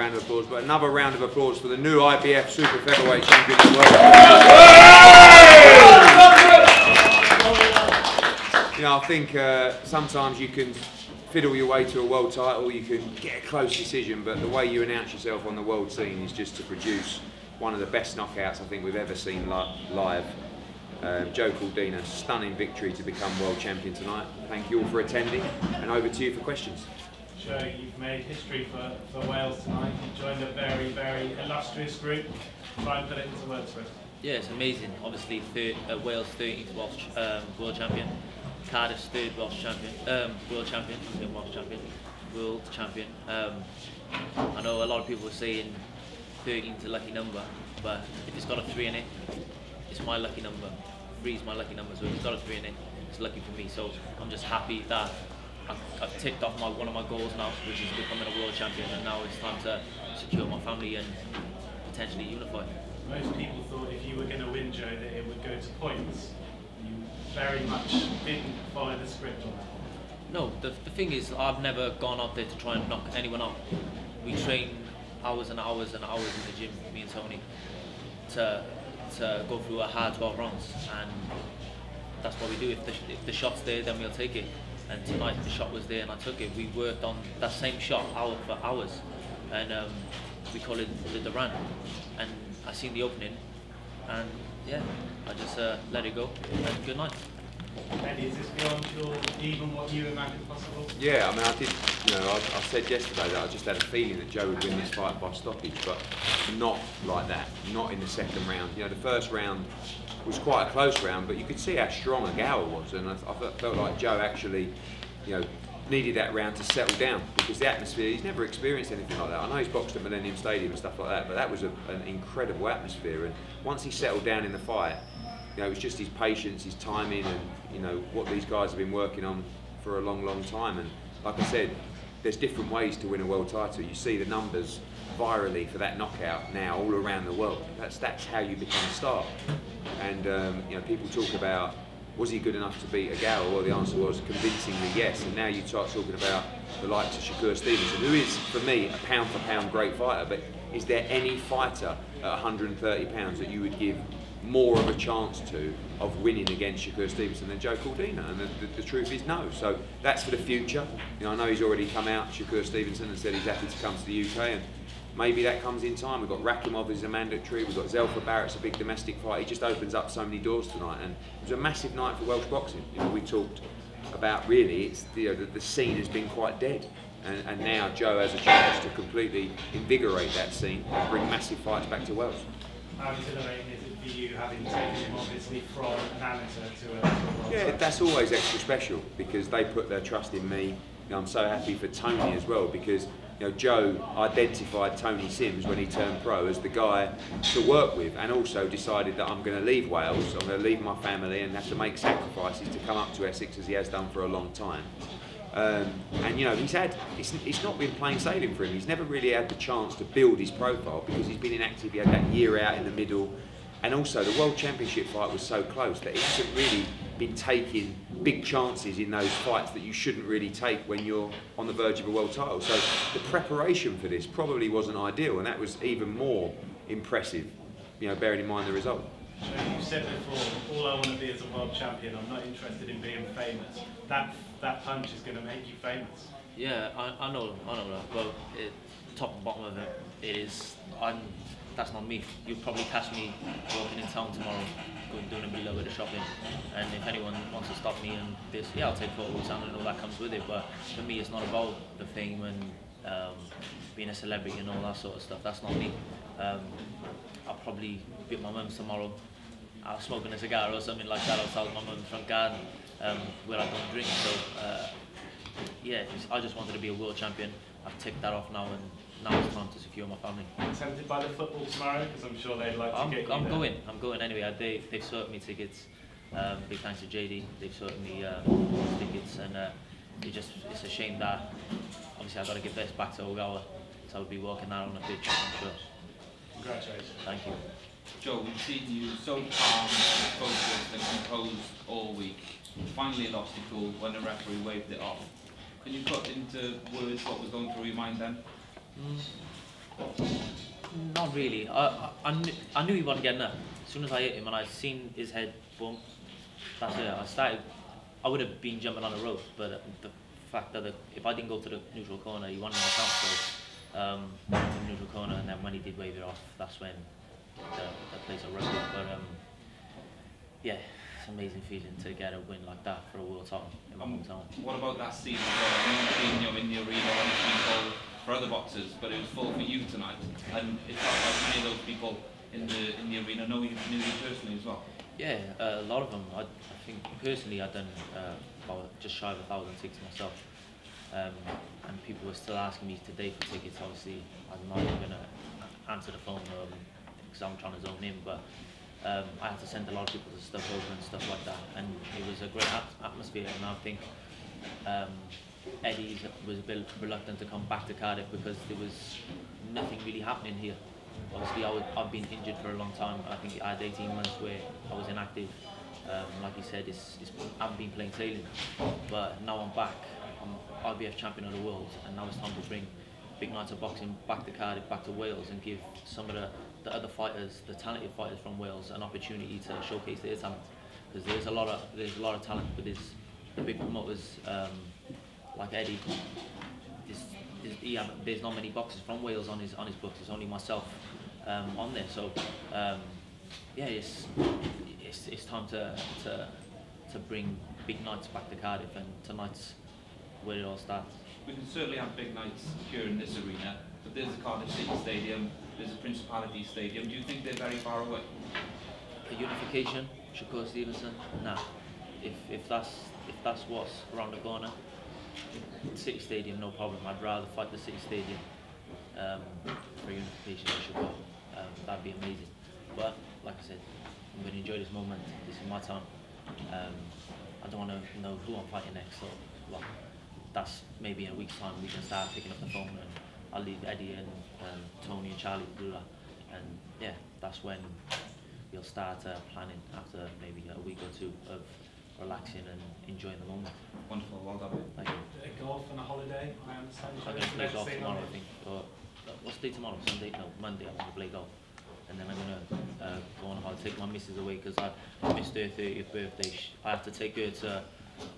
round of applause, but another round of applause for the new IBF Super Featherweight Champion the world. You know, I think uh, sometimes you can fiddle your way to a world title, you can get a close decision, but the way you announce yourself on the world scene is just to produce one of the best knockouts I think we've ever seen li live. Um, Joe Cordina, stunning victory to become world champion tonight. Thank you all for attending, and over to you for questions. You've made history for, for Wales tonight. You joined a very, very illustrious group. Try and put it into words for us. Yeah, it's amazing. Obviously, third, uh, Wales 13th world, um, world champion, Cardiff's third world champion, um, world champion, world champion, world champion. Um, I know a lot of people are saying 13's a lucky number, but if it's got a three in it, it's my lucky number. Three is my lucky number, so if it's got a three in it, it's lucky for me. So I'm just happy that I've, I've ticked off my, one of my goals now, which is becoming a world champion, and now it's time to secure my family and potentially unify. Most people thought if you were going to win, Joe, that it would go to points. You very much didn't follow the script on that. No, the, the thing is, I've never gone out there to try and knock anyone out. We train hours and hours and hours in the gym, me and Tony, to to go through a hard 12 rounds, and that's what we do. If the, if the shot's there, then we'll take it. And tonight the shot was there, and I took it. We worked on that same shot hour for hours, and um, we call it the Duran. And I seen the opening, and yeah, I just uh, let it go. And good night. Eddie, is this beyond your even what you imagined possible? Yeah, I mean, I did. You know, I, I, said yesterday that I just had a feeling that Joe would win this fight by stoppage, but not like that. Not in the second round. You know, the first round was quite a close round, but you could see how strong Ogawa was, and I, I felt like Joe actually, you know, needed that round to settle down because the atmosphere, he's never experienced anything like that. I know he's boxed at Millennium Stadium and stuff like that, but that was a, an incredible atmosphere. And once he settled down in the fight, you know, it was just his patience, his timing, and you know what these guys have been working on for a long, long time. And like I said, there's different ways to win a world title. You see the numbers virally for that knockout now all around the world. That's that's how you become a star. And um, you know, people talk about was he good enough to beat Ogawa? Well, the answer was convincingly yes. And now you start talking about the likes of Shakur Stevenson, who is, for me, a pound for pound great fighter. But is there any fighter at 130 pounds that you would give more of a chance to of winning against Shakur Stevenson than Joe Cordina? And the, the, the, truth is no. So that's for the future. You know, I know he's already come out, Shakur Stevenson, and said he's happy to come to the UK. And maybe that comes in time. We've got Rakhimov as a mandatory. We've got Zelfa Barrett's a big domestic fight. He just opens up so many doors tonight. And it was a massive night for Welsh boxing. You know, we talked about really, it's you know, the, the scene has been quite dead. And, and, now Joe has a chance to completely invigorate that scene and bring massive fights back to Wales. How exhilarating is it for you having taken him obviously from an amateur to a Yeah, that's always extra special because they put their trust in me. You know, I'm so happy for Tony as well because you know, Joe identified Tony Sims when he turned pro as the guy to work with and also decided that I'm going to leave Wales, I'm going to leave my family and have to make sacrifices to come up to Essex as he has done for a long time. Um, and you know, he's had, it's, it's not been plain sailing for him. He's never really had the chance to build his profile because he's been inactive. He had that year out in the middle. And also, the World Championship fight was so close that he hasn't really been taking big chances in those fights that you shouldn't really take when you're on the verge of a world title. So the preparation for this probably wasn't ideal, and that was even more impressive, you know, bearing in mind the result. So you said before, all I want to be is a world champion. I'm not interested in being famous. That that punch is going to make you famous. Yeah, I, I know, I know that. Well, it, top and bottom of it, it is. I'm. That's not me. You'll probably catch me walking in town tomorrow, going doing a little bit of shopping. And if anyone wants to stop me and this, yeah, I'll take photos and all that comes with it. But for me, it's not about the fame and um, being a celebrity and all that sort of stuff. That's not me. Um, I'll probably beat my mum tomorrow. I was smoking a cigar or something like that outside my mum's front garden um, where I don't drink. So uh, yeah, I just wanted to be a world champion. I've ticked that off now, and now it's time to secure my family. Tempted by the football tomorrow, because I'm sure they'd like to I'm, get you I'm there. going. I'm going anyway. They they've sorted me tickets. Um, big thanks to JD. They've sorted me uh, tickets, and uh, it just it's a shame that obviously I've got to give this back to Ogawa, so I'll be walking out on the pitch. I'm sure. Congratulations. Thank you. Joe, we've seen you so calm, focused and composed all week. Finally lost the cool when the referee waved it off. Can you put into words what was going through your mind then? Mm. Not really. I, I, I, knew, I knew he wasn't getting up. As soon as I hit him and I seen his head bump, that's it. I started. I would have been jumping on the rope, but the fact that the, if I didn't go to the neutral corner, he going to count. So um, the neutral corner, and then when he did wave it off, that's when the, the place I rugby. But um, yeah, it's an amazing feeling to get a win like that for a world title in my Um, hometown. what about that scene as well? I know being you in the arena when it's been for other boxers, but it was full for you tonight. And it felt like many of those people in the in the arena know you, knew you personally as well. Yeah, uh, a lot of them. I, I think personally I've done uh, about just shy of a thousand tickets myself. Um, and people were still asking me today for tickets. Obviously, I'm not even to answer the phone because I'm trying to zone in. But um, I had to send a lot of people to stuff over and stuff like that. And it was a great at- atmosphere. And I think um, Eddie was a bit reluctant to come back to Cardiff because there was nothing really happening here. Obviously, I was, I've been injured for a long time. I think I had 18 months where I was inactive. Um, like you said, it's, it's, I haven't been playing sailing, but now I'm back. I'm IBF champion of the world, and now it's time to bring big nights of boxing back to Cardiff, back to Wales, and give some of the, the other fighters, the talented fighters from Wales, an opportunity to showcase their talent. Because there's a lot of there's a lot of talent, but there's the big promoters um, like Eddie. There's, there's, there's not many boxers from Wales on his on his books. There's only myself um, on there. So um, yeah, it's, it's it's time to to to bring big nights back to Cardiff, and tonight's where it all starts. We can certainly have big nights here in this arena, but there's the Cardiff City Stadium, there's the Principality Stadium. Do you think they're very far away? A unification, Shakur Stevenson. Nah, if if that's if that's what's around the corner, City Stadium, no problem. I'd rather fight the City Stadium um, for unification than Shakur. Um, that'd be amazing. But like I said, I'm going to enjoy this moment. This is my time. Um, I don't want to know who I'm fighting next. So, well, that's maybe in a week's time we can start picking up the phone and I'll leave Eddie and um, Tony and Charlie to do that. And yeah, that's when we'll start uh, planning after maybe a week or two of relaxing and enjoying the moment. Wonderful, well done. Thank you. A golf and a holiday, I understand. I'm going to play golf tomorrow, I think. Or, uh, what's the day tomorrow? Sunday? No, Monday. I'm going to play golf. And then I'm going to uh, go on a holiday, take my missus away because I missed her 30th birthday. I have to take her to,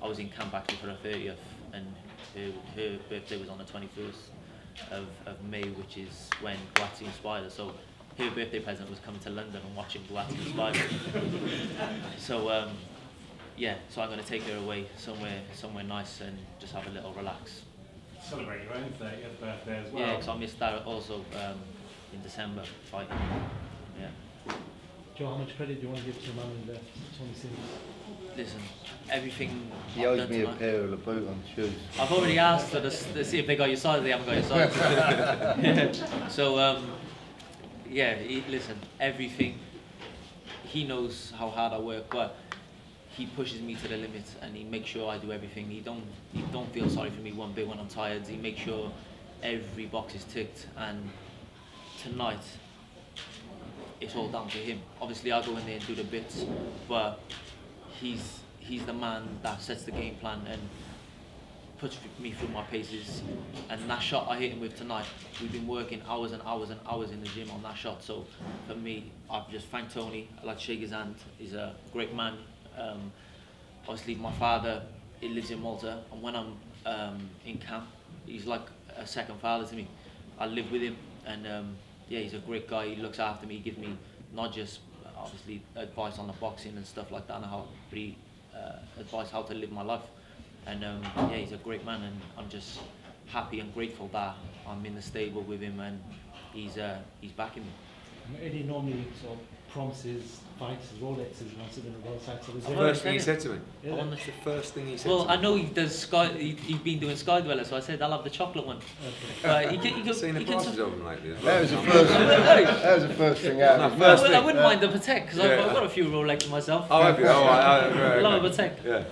I was in camp actually for her 30th, and her, her birthday was on the 21st of, of May, which is when Guati inspired her. So her birthday present was coming to London and watching Guati inspired her. So, um, yeah, so I'm going to take her away somewhere, somewhere nice and just have a little relax. Celebrate your own 30th birthday as well. Yeah, because I missed that also um, in December fighting. Yeah. Joe, how much credit do you want to give to your mum and uh, Tony Sims? Listen, everything. He I've owes done me a pair of boot on shoes. I've already asked her to, to see if they got your size. They haven't got your size. so um, yeah, he, listen, everything. He knows how hard I work, but he pushes me to the limit, and he makes sure I do everything. He don't he don't feel sorry for me one bit when I'm tired. He makes sure every box is ticked, and tonight it's all down to him. Obviously, I go in there and do the bits, but he's he's the man that sets the game plan and puts me through my paces. And that shot I hit him with tonight, we've been working hours and hours and hours in the gym on that shot. So for me, I've just thanked Tony. I'd like to shake his hand. He's a great man. Um, obviously, my father, he lives in Malta, and when I'm um, in camp, he's like a second father to me. I live with him, and um, yeah, he's a great guy. He looks after me. He gives me not just obviously advice on the boxing and stuff like that, and how but he uh, advice how to live my life. And um, yeah, he's a great man, and I'm just happy and grateful that I'm in the stable with him, and he's uh, he's backing me. Eddie normally of promises fights, Rolexes once in a row. So was I've there already First thing he said said to me. Yeah. want the- the first thing he said well, to me. I know he does Sky. He, he's been doing Sky Dweller, so I said I'll have the chocolate one. Okay. But he can, he can, Seen the he can prices of them lately as well. That was the first. that was the first thing out. No, of his first I, mouth. would- I thing. wouldn't mind the Patek because I've, I've got a few Rolex myself. Oh, have you? Oh, I, I, right, Love okay. a Patek. Yeah.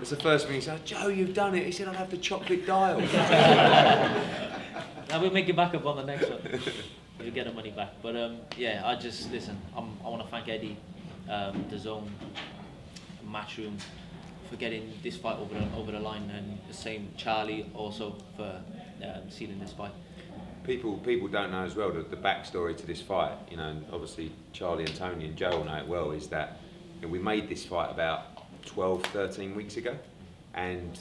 It's the first thing he said. Joe, you've done it. He said, I'll have the chocolate dial. I will make it back up on the next one. You'll get the money back. But um, yeah, I just listen. I'm, I want to thank Eddie, um, DAZN, Matchroom, for getting this fight over the, over the line, and the same Charlie also for um, sealing this fight. people people don't know as well the, the backstory to this fight. You know, obviously Charlie and Tony and Joe know it well. Is that you know, we made this fight about 12, 13 weeks ago, and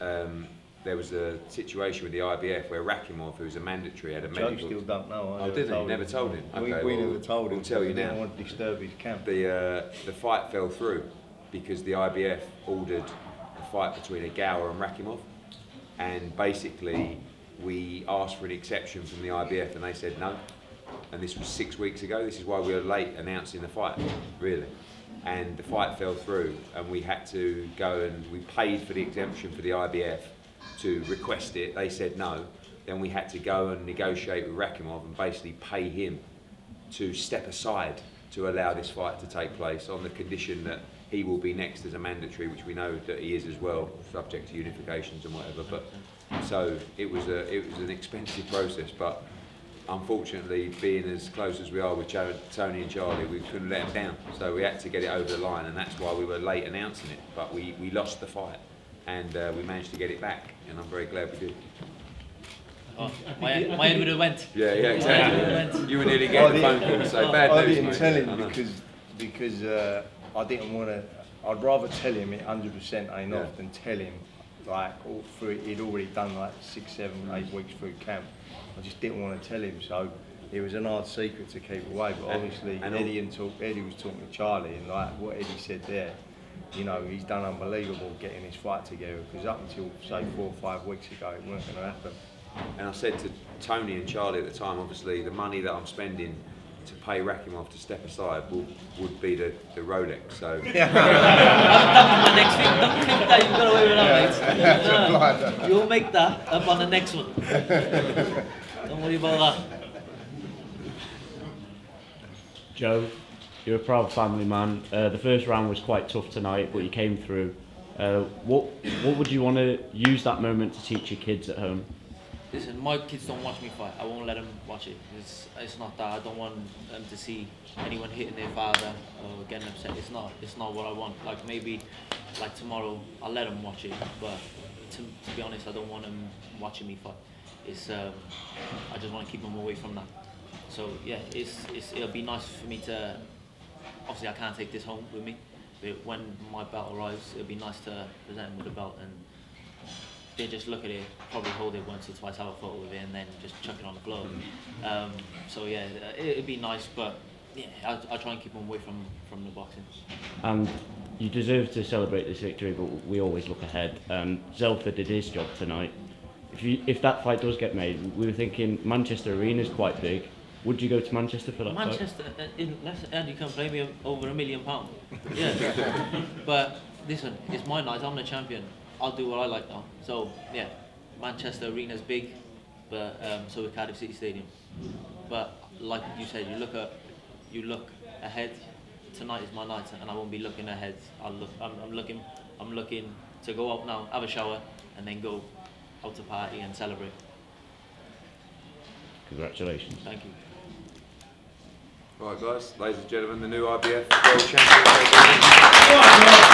um, there was a situation with the IBF where Rakhimov, who was a mandatory, had a Joe medical. still don't know. I Oh, never didn't he? Never him. told him? We, Okay, we well, never told him. we'll tell you We didn't now. want to disturb his camp. the uh, the fight fell through because the IBF ordered a fight between Ogawa and Rakhimov, and basically we asked for an exception from the IBF and they said no. And this was six weeks ago. This is why we were late announcing the fight, really. And the fight fell through, and we had to go and we paid for the exemption for the IBF to request it. They said no. Then we had to go and negotiate with Rakhimov and basically pay him to step aside to allow this fight to take place on the condition that he will be next as a mandatory, which we know that he is as well, subject to unifications and whatever. But so it was a it was an expensive process, but unfortunately, being as close as we are with Tony and Charlie, we couldn't let them down. So we had to get it over the line, and that's why we were late announcing it. But we, we lost the fight, and uh, we managed to get it back, and I'm very glad we did. Oh, I think my, it- my head would have went. Yeah, yeah, Yeah. exactly. You were nearly I getting a phone didn't- call to say bad I news, didn't mate." tell him know. because because uh, I didn't want to. I'd rather tell him it 100% ain't Yeah. off than tell him like all through. He'd already done like six, seven, eight weeks through camp. I just didn't want to tell him, so it was an hard secret to keep away. But obviously, and all- Eddie and talk, Eddie was talking to Charlie, and like what Eddie said there. You know, he's done unbelievable getting this fight together because up until say four or five weeks ago, it weren't going to happen. And I said to Tony and Charlie at the time, obviously, the money that I'm spending to pay Rakhimov to step aside will, would be the, the Rolex. So the next thing, don't think that you got away with that, mate. You'll make that up on the next one. don't worry about that. Joe, you're a proud family man. Uh, the first round was quite tough tonight, but you came through. Uh, what what would you want to use that moment to teach your kids at home? Listen, my kids don't watch me fight. I won't let them watch it. It's, it's not that. I don't want them to see anyone hitting their father or getting upset. It's not. It's not what I want. Like maybe, like tomorrow, I'll let them watch it. But to, to be honest, I don't want them watching me fight. It's. Um, I just want to keep them away from that. So yeah, it's, it's. It'll be nice for me to. Obviously, I can't take this home with me. But when my belt arrives, it'll be nice to present him with the belt and they just look at it, probably hold it once or twice, have a photo with it, and then just chuck it on the floor. Um, so yeah, it, it'd be nice, but yeah, I, I try and keep them away from, from the boxing. And you deserve to celebrate this victory, but we always look ahead. Um, Zelfa did his job tonight. If you if that fight does get made, we were thinking Manchester Arena is quite big. Would you go to Manchester for that? Manchester, uh, in, less, and you can play me over a million pounds. Yeah, but listen, it's my night. I'm the champion. I'll do what I like now. So yeah, Manchester Arena's big, but um, so is Cardiff City Stadium. But like you said, you look at you look ahead. Tonight is my night, and I won't be looking ahead. I'll look. I'm, I'm looking. I'm looking to go out now, have a shower, and then go out to party and celebrate. Congratulations. Thank you. Right, guys, ladies and gentlemen, the new IBF World Champion.